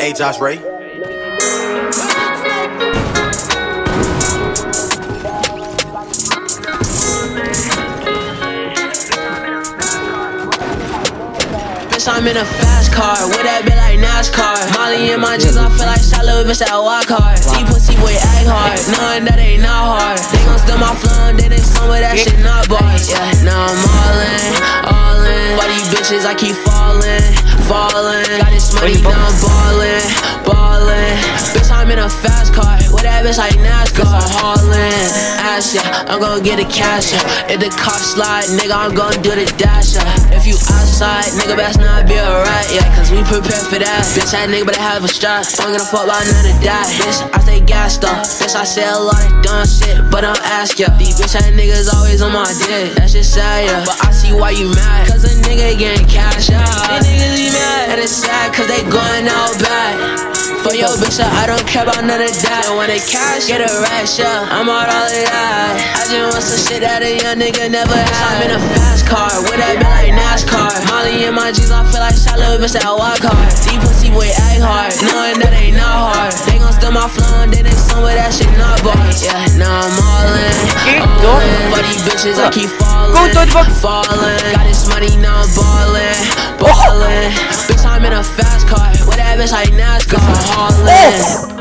Hey, Josh Ray. Bitch, I'm in a fast car, with that bit NASCAR. Molly in my jeans, I feel like Shiloh, bitch, that walk hard. Deep pussy boy, act hard, knowing that ain't not hard. They gon' steal my flow, and then they some of that shit not bars. Yeah, now I'm all in, all in. All these bitches, I keep falling, falling. Got this money, now I'm ballin', ballin'. Bitch, I'm in a fast car, with that bitch like NASCAR. I'm haulin', ass yeah, I'm gon' get the cash yeah. If the cops slide, nigga, I'm gon' do the dash yeah. If you outside, nigga, best not be alright, yeah. Cause we prepared for that. Bitch, that nigga better have a strap. Don't give a fuck about none of that. Bitch, I stay gassed up. Bitch, I say a lot of dumb shit, but I'm ask ya. These bitch, that niggas always on my dick. That shit sad, yeah. But I see why you mad. Cause a nigga getting cash out. These niggas be mad. And it's sad cause they going out bad. For your bitch, I don't care about none of that. And when they cash, get a rash, yeah. I'm out all of that. I just want some shit that a young nigga never had. I'm in a fast car, with that bit like NASCAR. Molly in my jeans, I feel like Shiloh, bitch, that walk hard. Deep pussy boy, act hard. Knowing that ain't not hard. They gon' steal my flow and then they some with that shit not bars. Yeah, now I'm all in. All in. For these bitches, I keep falling. Falling. Got this money, bitch like NASCAR. Haulin'.